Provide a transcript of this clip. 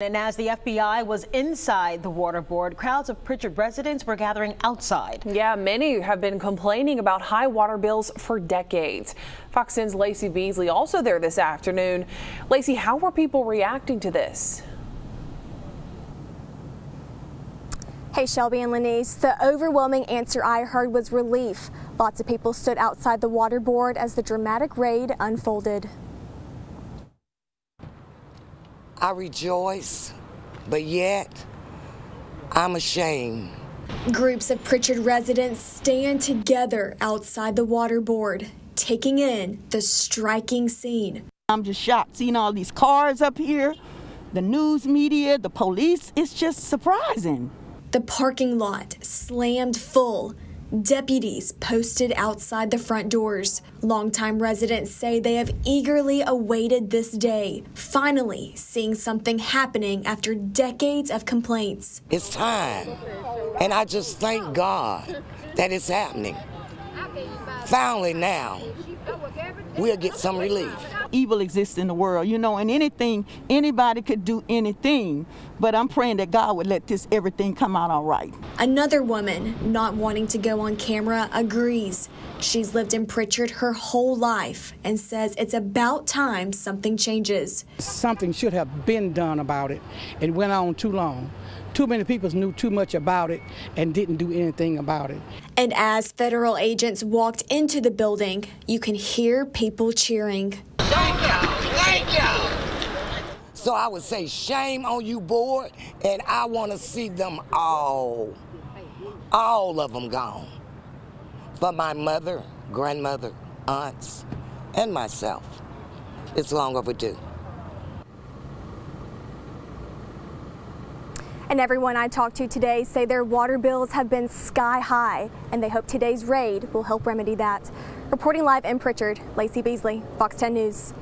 And as the FBI was inside the water board, crowds of Prichard residents were gathering outside. Yeah, many have been complaining about high water bills for decades. Fox 10's Lacey Beasley also there this afternoon. Lacey, how were people reacting to this? Hey Shelby and Lenise, the overwhelming answer I heard was relief. Lots of people stood outside the water board as the dramatic raid unfolded. I rejoice, but yet I'm ashamed. Groups of Prichard residents stand together outside the water board, taking in the striking scene. I'm just shocked seeing all these cars up here, the news media, the police. It's just surprising. The parking lot slammed full. Deputies posted outside the front doors. Longtime residents say they have eagerly awaited this day, finally seeing something happening after decades of complaints. It's time. And I just thank God that it's happening. Finally, now, we'll get some relief evil exists in the world, you know, and anything, anybody could do anything. But I'm praying that God would let this everything come out all right. Another woman, not wanting to go on camera, agrees. She's lived in Prichard her whole life and says it's about time something changes. Something should have been done about it. It went on too long. Too many people knew too much about it and didn't do anything about it. And as federal agents walked into the building, you can hear people cheering. Thank you. Thank you. So I would say shame on you, board, and I want to see them all, all of them gone. For my mother, grandmother, aunts, and myself. It's long overdue. And everyone I talked to today say their water bills have been sky high, and they hope today's raid will help remedy that. Reporting live in Prichard, Lacey Beasley, Fox 10 News.